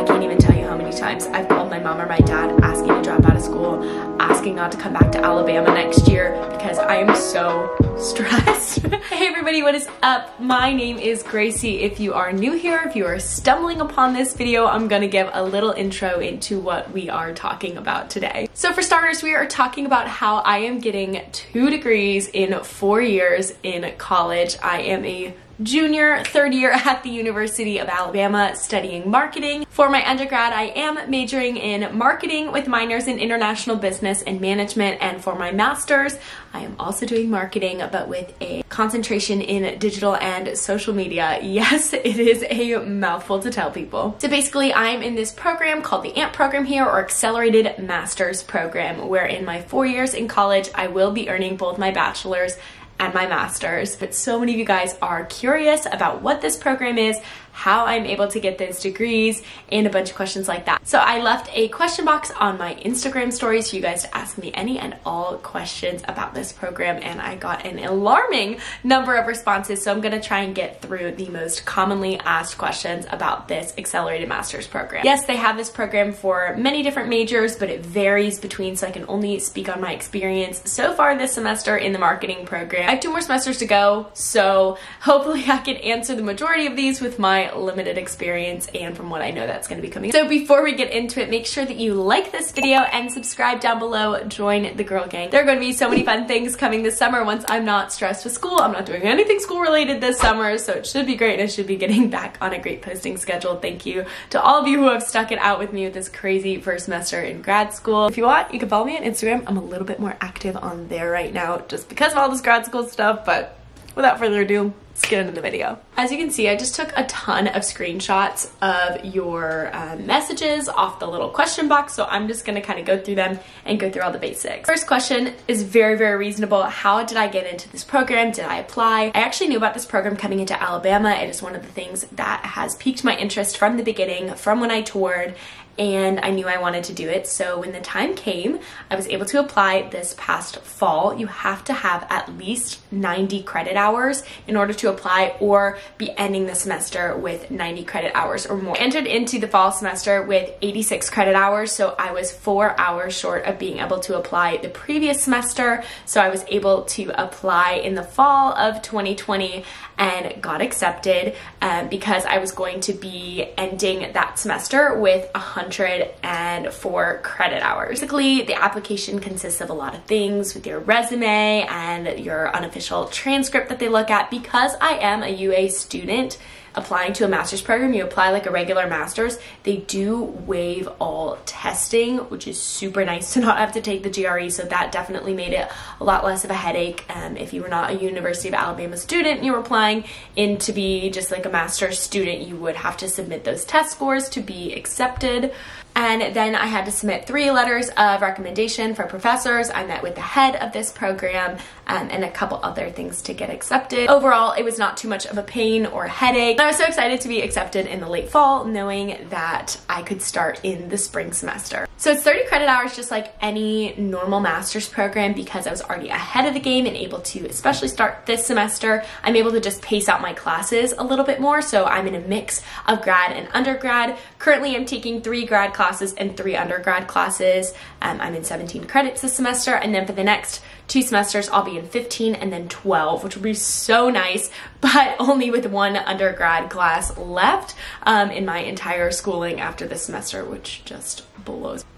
I can't even tell you how many times I've called my mom or my dad asking to drop out of school, asking not to come back to Alabama next year because I am so stressed. hey everybody, what is up? My name is Gracie. If you are new here, if you are stumbling upon this video, I'm gonna give a little intro into what we are talking about today. So for starters, we are talking about how I am getting two degrees in four years in college. I am a junior, third year at the University of Alabama studying marketing. For my undergrad, I am majoring in marketing with minors in international business and management. And for my master's, I am also doing marketing, but with a concentration in digital and social media. Yes, it is a mouthful to tell people. So basically, I'm in this program called the AMP program here, or Accelerated Master's Program, where in my four years in college, I will be earning both my bachelor's and my master's. But so many of you guys are curious about what this program is, how I'm able to get those degrees, and a bunch of questions like that. So I left a question box on my Instagram stories for you guys to ask me any and all questions about this program, and I got an alarming number of responses. So I'm gonna try and get through the most commonly asked questions about this accelerated master's program. Yes, they have this program for many different majors, but it varies between, so I can only speak on my experience so far this semester in the marketing program. I have two more semesters to go, so hopefully I can answer the majority of these with my limited experience and from what I know that's going to be coming. So before we get into it, make sure that you like this video and subscribe down below. Join the girl gang. There are going to be so many fun things coming this summer once I'm not stressed with school. I'm not doing anything school related this summer, so it should be great. I should be getting back on a great posting schedule. Thank you to all of you who have stuck it out with me with this crazy first semester in grad school. If you want, you can follow me on Instagram. I'm a little bit more active on there right now just because of all this grad school stuff, but without further ado, let's get into the video. As you can see, I just took a ton of screenshots of your um, messages off the little question box, so I'm just gonna kind of go through them and go through all the basics. First question is very, very reasonable. How did I get into this program? Did I apply? I actually knew about this program coming into Alabama. It is one of the things that has piqued my interest from the beginning, from when I toured, and I knew I wanted to do it. So when the time came, I was able to apply this past fall. You have to have at least 90 credit hours in order to apply or be ending the semester with 90 credit hours or more. I entered into the fall semester with 86 credit hours, so I was four hours short of being able to apply the previous semester. So I was able to apply in the fall of 2020 and got accepted um, because I was going to be ending that semester with 104 credit hours. Basically, the application consists of a lot of things with your resume and your unofficial transcript that they look at. Because I am a UA student, applying to a master's program, you apply like a regular master's, they do waive all testing, which is super nice to not have to take the GRE. So that definitely made it a lot less of a headache. Um, if you were not a University of Alabama student, you were applying in to be just like a master's student, you would have to submit those test scores to be accepted. And then I had to submit three letters of recommendation for professors. I met with the head of this program um, and a couple other things to get accepted. Overall, it was not too much of a pain or a headache. I was so excited to be accepted in the late fall, knowing that I could start in the spring semester. So it's 30 credit hours just like any normal master's program because I was already ahead of the game and able to especially start this semester. I'm able to just pace out my classes a little bit more. So I'm in a mix of grad and undergrad. Currently I'm taking three grad classes and three undergrad classes. Um, I'm in 17 credits this semester and then for the next two semesters I'll be in 15 and then 12 which will be so nice but only with one undergrad class left um, in my entire schooling after this semester which just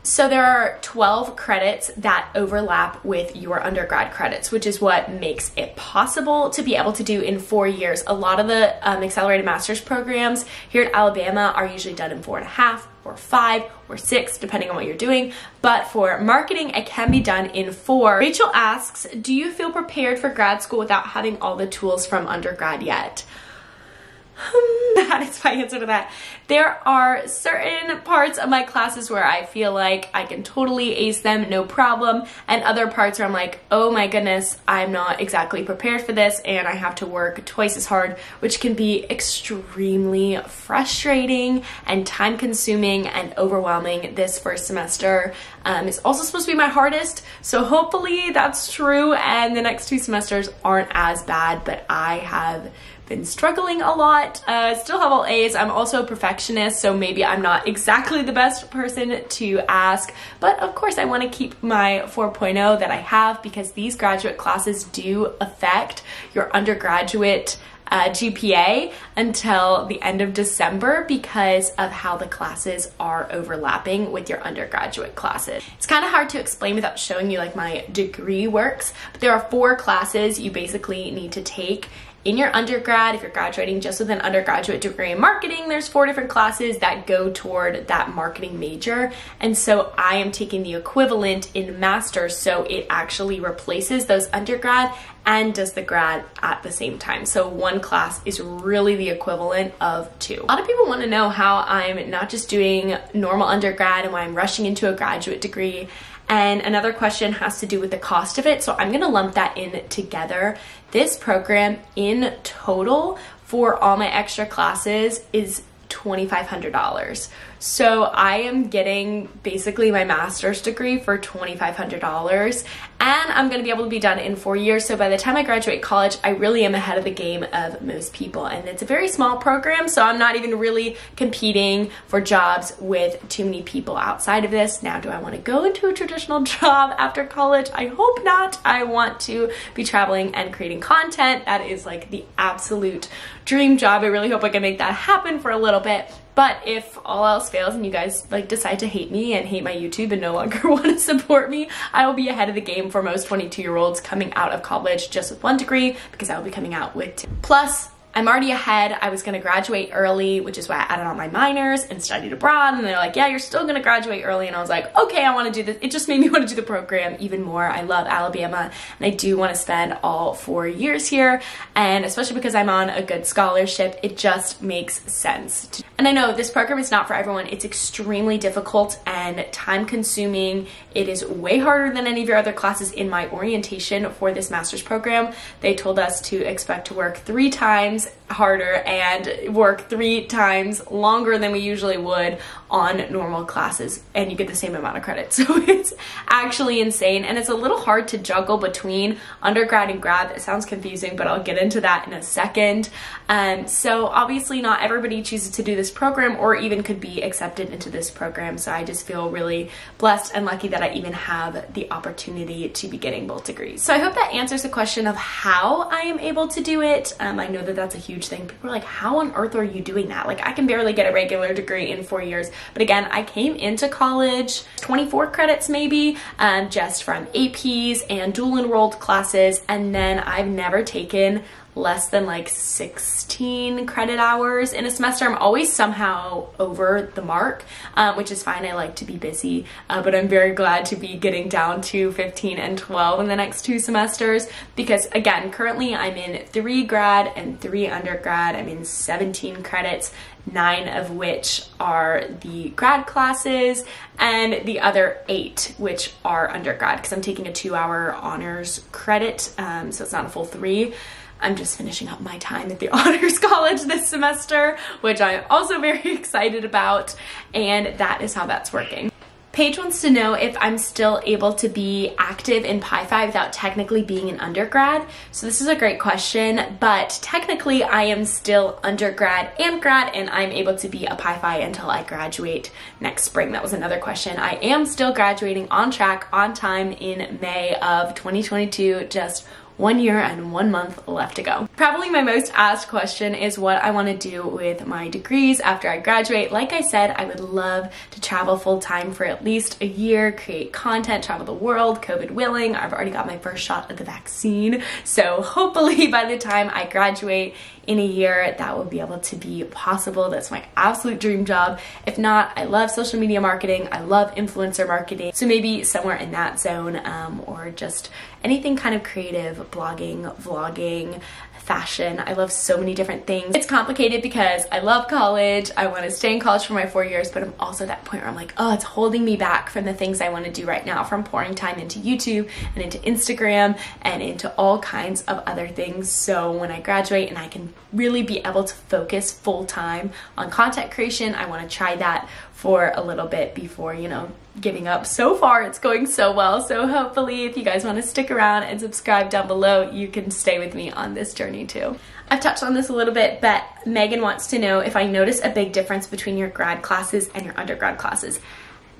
So there are 12 credits that overlap with your undergrad credits, which is what makes it possible to be able to do in four years. A lot of the um, accelerated master's programs here at Alabama are usually done in four and a half, or five or six, depending on what you're doing. But for marketing, it can be done in four. Rachel asks, do you feel prepared for grad school without having all the tools from undergrad yet? that is my answer to that. There are certain parts of my classes where I feel like I can totally ace them, no problem, and other parts where I'm like, oh my goodness, I'm not exactly prepared for this and I have to work twice as hard, which can be extremely frustrating and time consuming and overwhelming this first semester. Um, it's also supposed to be my hardest, so hopefully that's true and the next two semesters aren't as bad, but I have been struggling a lot. Uh, still have all A's. I'm also a perfectionist, so maybe I'm not exactly the best person to ask, but of course I wanna keep my 4.0 that I have because these graduate classes do affect your undergraduate uh, GPA until the end of December because of how the classes are overlapping with your undergraduate classes. It's kind of hard to explain without showing you like my degree works, but there are four classes you basically need to take in your undergrad, if you're graduating just with an undergraduate degree in marketing, there's four different classes that go toward that marketing major. And so I am taking the equivalent in master's, so it actually replaces those undergrad and does the grad at the same time. So one class is really the equivalent of two. A lot of people want to know how I'm not just doing normal undergrad and why I'm rushing into a graduate degree and another question has to do with the cost of it. So I'm gonna lump that in together. This program in total for all my extra classes is $2,500. So I am getting basically my master's degree for $2,500 and I'm gonna be able to be done in four years. So by the time I graduate college, I really am ahead of the game of most people. And it's a very small program, so I'm not even really competing for jobs with too many people outside of this. Now, do I wanna go into a traditional job after college? I hope not. I want to be traveling and creating content. That is like the absolute dream job. I really hope I can make that happen for a little bit. But if all else fails and you guys like decide to hate me and hate my YouTube and no longer want to support me, I will be ahead of the game for most 22 year olds coming out of college just with one degree because I will be coming out with two. Plus, I'm already ahead. I was gonna graduate early, which is why I added on my minors and studied abroad. And they're like, yeah, you're still gonna graduate early. And I was like, okay, I wanna do this. It just made me wanna do the program even more. I love Alabama and I do wanna spend all four years here. And especially because I'm on a good scholarship, it just makes sense. And I know this program is not for everyone. It's extremely difficult and time consuming. It is way harder than any of your other classes in my orientation for this master's program. They told us to expect to work three times times harder and work three times longer than we usually would on normal classes and you get the same amount of credit. So it's actually insane and it's a little hard to juggle between undergrad and grad. It sounds confusing, but I'll get into that in a second. Um, so obviously not everybody chooses to do this program or even could be accepted into this program. So I just feel really blessed and lucky that I even have the opportunity to be getting both degrees. So I hope that answers the question of how I am able to do it. Um, I know that that's a huge thing. People are like, how on earth are you doing that? Like I can barely get a regular degree in four years. But again, I came into college 24 credits maybe, um, just from APs and dual enrolled classes. And then I've never taken less than like 16 credit hours in a semester. I'm always somehow over the mark, um, which is fine. I like to be busy, uh, but I'm very glad to be getting down to 15 and 12 in the next two semesters because again, currently I'm in three grad and three undergrad. I'm in 17 credits nine of which are the grad classes and the other eight which are undergrad because I'm taking a two hour honors credit um, so it's not a full three I'm just finishing up my time at the Honors College this semester, which I'm also very excited about, and that is how that's working. Paige wants to know if I'm still able to be active in Pi Phi without technically being an undergrad. So this is a great question, but technically I am still undergrad and grad and I'm able to be a Pi Phi until I graduate next spring. That was another question. I am still graduating on track, on time in May of 2022, just one year and one month left to go. Probably my most asked question is what I want to do with my degrees after I graduate. Like I said, I would love to travel full time for at least a year, create content, travel the world, COVID willing. I've already got my first shot of the vaccine. So hopefully by the time I graduate in a year that will be able to be possible. That's my absolute dream job. If not, I love social media marketing. I love influencer marketing. So maybe somewhere in that zone um, or just anything kind of creative, blogging, vlogging, fashion. I love so many different things. It's complicated because I love college. I want to stay in college for my four years, but I'm also at that point where I'm like, oh, it's holding me back from the things I want to do right now, from pouring time into YouTube and into Instagram and into all kinds of other things. So when I graduate and I can really be able to focus full time on content creation, I want to try that for a little bit before, you know, giving up. So far, it's going so well. So hopefully, if you guys want to stick around and subscribe down below, you can stay with me on this journey too. I've touched on this a little bit, but Megan wants to know if I notice a big difference between your grad classes and your undergrad classes.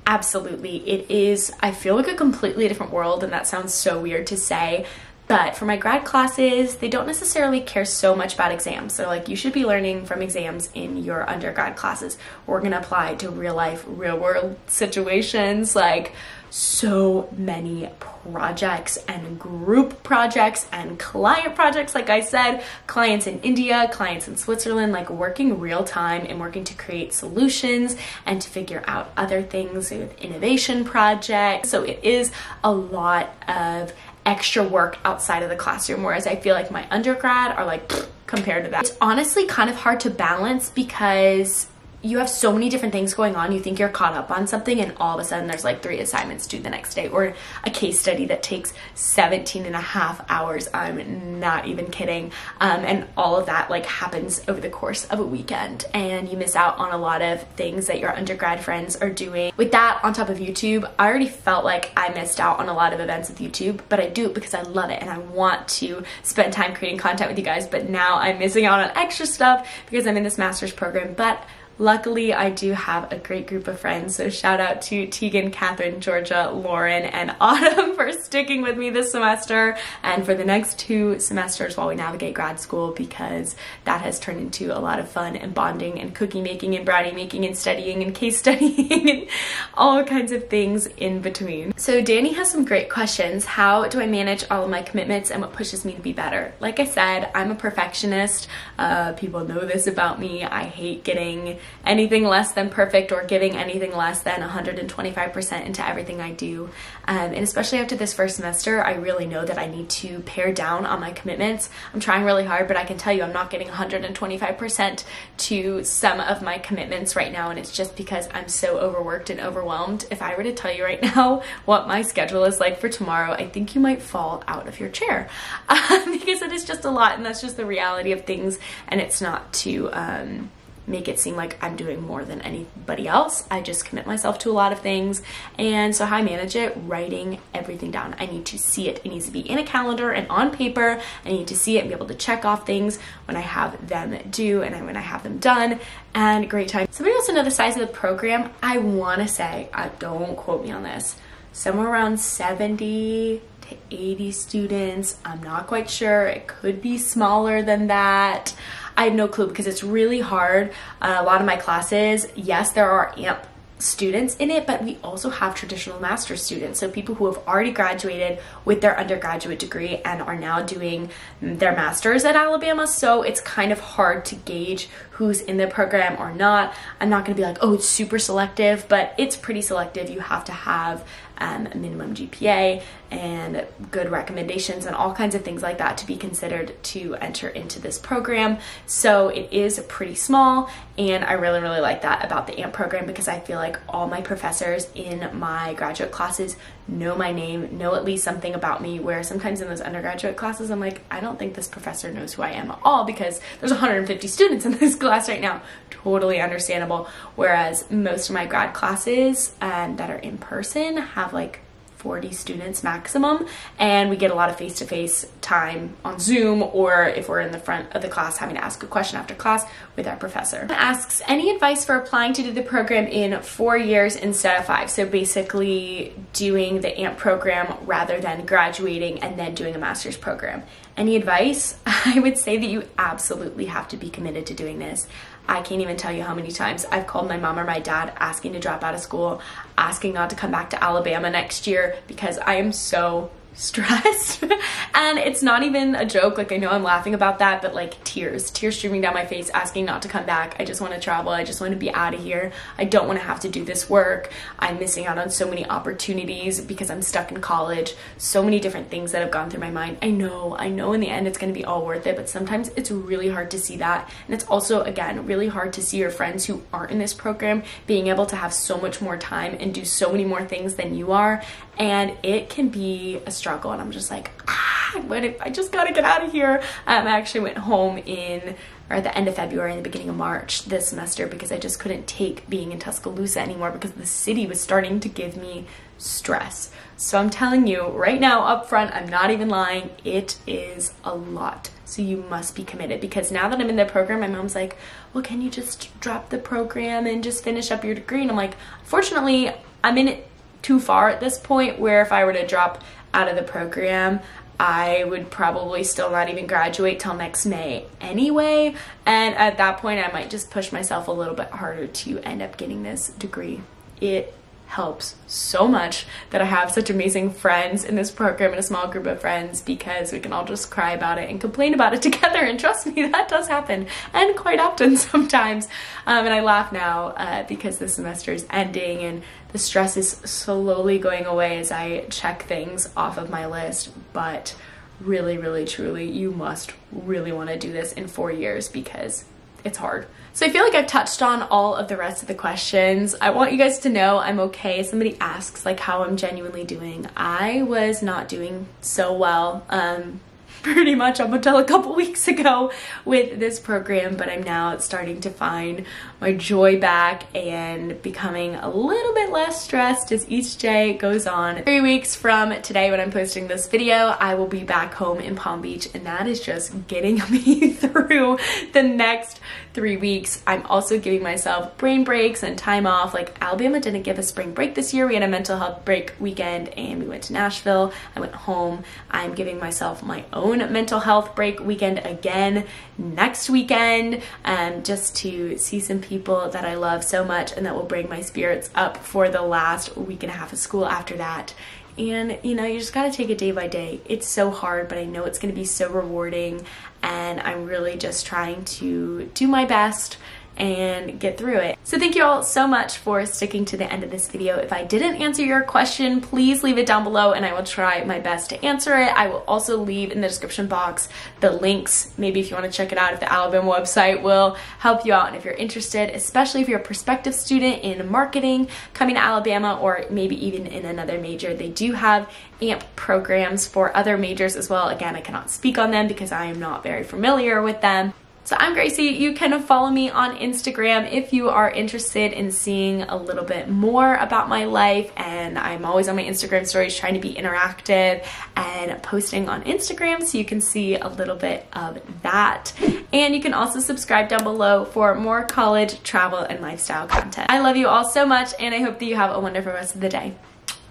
Absolutely. It is, I feel like a completely different world, and that sounds so weird to say, but for my grad classes, they don't necessarily care so much about exams. So, like, you should be learning from exams in your undergrad classes. We're gonna apply to real life, real world situations like so many projects and group projects and client projects. Like I said, clients in India, clients in Switzerland, like working real time and working to create solutions and to figure out other things with innovation projects. So, it is a lot of extra work outside of the classroom, whereas I feel like my undergrad are like compared to that. It's honestly kind of hard to balance because you have so many different things going on. You think you're caught up on something, and all of a sudden there's like three assignments due the next day, or a case study that takes 17 and a half hours. I'm not even kidding. Um, and all of that like happens over the course of a weekend, and you miss out on a lot of things that your undergrad friends are doing. With that, on top of YouTube, I already felt like I missed out on a lot of events with YouTube, but I do it because I love it and I want to spend time creating content with you guys. But now I'm missing out on extra stuff because I'm in this master's program. But Luckily, I do have a great group of friends, so shout out to Tegan, Catherine, Georgia, Lauren, and Autumn for sticking with me this semester and for the next two semesters while we navigate grad school because that has turned into a lot of fun and bonding and cookie making and brownie making and studying and case studying and all kinds of things in between. So Danny has some great questions. How do I manage all of my commitments and what pushes me to be better? Like I said, I'm a perfectionist. Uh, people know this about me. I hate getting anything less than perfect or giving anything less than 125% into everything I do. Um, and especially after this first semester, I really know that I need to pare down on my commitments. I'm trying really hard, but I can tell you I'm not getting 125% to some of my commitments right now. And it's just because I'm so overworked and overwhelmed. If I were to tell you right now what my schedule is like for tomorrow, I think you might fall out of your chair um, because it is just a lot. And that's just the reality of things. And it's not to, um, make it seem like I'm doing more than anybody else. I just commit myself to a lot of things. And so how I manage it, writing everything down. I need to see it. It needs to be in a calendar and on paper. I need to see it and be able to check off things when I have them due and when I have them done. And great time. Somebody to know the size of the program. I want to say, uh, don't quote me on this, somewhere around 70 to 80 students. I'm not quite sure. It could be smaller than that. I have no clue because it's really hard. Uh, a lot of my classes, yes, there are AMP students in it, but we also have traditional master's students. So people who have already graduated with their undergraduate degree and are now doing their master's at Alabama. So it's kind of hard to gauge who's in the program or not. I'm not gonna be like, oh, it's super selective, but it's pretty selective. You have to have um, minimum GPA and good recommendations and all kinds of things like that to be considered to enter into this program. So it is pretty small and I really, really like that about the AMP program because I feel like all my professors in my graduate classes know my name, know at least something about me, where sometimes in those undergraduate classes, I'm like, I don't think this professor knows who I am at all because there's 150 students in this class right now. Totally understandable. Whereas most of my grad classes um, that are in person have like 40 students maximum and we get a lot of face-to-face -face time on Zoom or if we're in the front of the class having to ask a question after class with our professor. Asks any advice for applying to do the program in four years instead of five. So basically doing the AMP program rather than graduating and then doing a master's program. Any advice? I would say that you absolutely have to be committed to doing this. I can't even tell you how many times I've called my mom or my dad asking to drop out of school, asking not to come back to Alabama next year because I am so stressed and it's not even a joke like I know I'm laughing about that but like tears tears streaming down my face asking not to come back. I just want to travel. I just want to be out of here. I don't want to have to do this work. I'm missing out on so many opportunities because I'm stuck in college. So many different things that have gone through my mind. I know I know in the end it's going to be all worth it but sometimes it's really hard to see that. And it's also again really hard to see your friends who aren't in this program being able to have so much more time and do so many more things than you are. And it can be a struggle and I'm just like ah what if I just gotta get out of here um, I actually went home in or the end of February and the beginning of March this semester because I just couldn't take being in Tuscaloosa anymore because the city was starting to give me stress. So I'm telling you right now up front, I'm not even lying, it is a lot. So you must be committed because now that I'm in the program, my mom's like, well, can you just drop the program and just finish up your degree? And I'm like, fortunately, I'm in it too far at this point where if I were to drop out of the program, I would probably still not even graduate till next May anyway. And at that point, I might just push myself a little bit harder to end up getting this degree. It helps so much that I have such amazing friends in this program and a small group of friends because we can all just cry about it and complain about it together. And trust me, that does happen and quite often sometimes. Um, and I laugh now uh, because the semester is ending and the stress is slowly going away as I check things off of my list. But really, really, truly, you must really want to do this in four years because it's hard. So I feel like I've touched on all of the rest of the questions. I want you guys to know I'm okay. Somebody asks like how I'm genuinely doing. I was not doing so well. Um, pretty much up until a couple weeks ago with this program, but I'm now starting to find my joy back and becoming a little bit less stressed as each day goes on. Three weeks from today when I'm posting this video, I will be back home in Palm Beach and that is just getting me through the next three weeks. I'm also giving myself brain breaks and time off. Like Alabama didn't give a spring break this year. We had a mental health break weekend and we went to Nashville. I went home. I'm giving myself my own mental health break weekend again next weekend um, just to see some people that I love so much and that will bring my spirits up for the last week and a half of school after that. And you know, you just gotta take it day by day. It's so hard, but I know it's gonna be so rewarding, and I'm really just trying to do my best and get through it. So thank you all so much for sticking to the end of this video. If I didn't answer your question, please leave it down below and I will try my best to answer it. I will also leave in the description box the links. Maybe if you want to check it out, if the Alabama website will help you out. And if you're interested, especially if you're a prospective student in marketing coming to Alabama or maybe even in another major, they do have AMP programs for other majors as well. Again, I cannot speak on them because I am not very familiar with them. So I'm Gracie. You can follow me on Instagram if you are interested in seeing a little bit more about my life. And I'm always on my Instagram stories trying to be interactive and posting on Instagram so you can see a little bit of that. And you can also subscribe down below for more college, travel, and lifestyle content. I love you all so much and I hope that you have a wonderful rest of the day.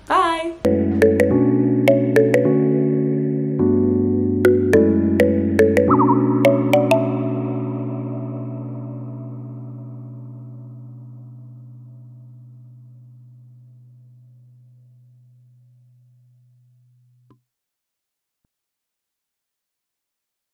Bye!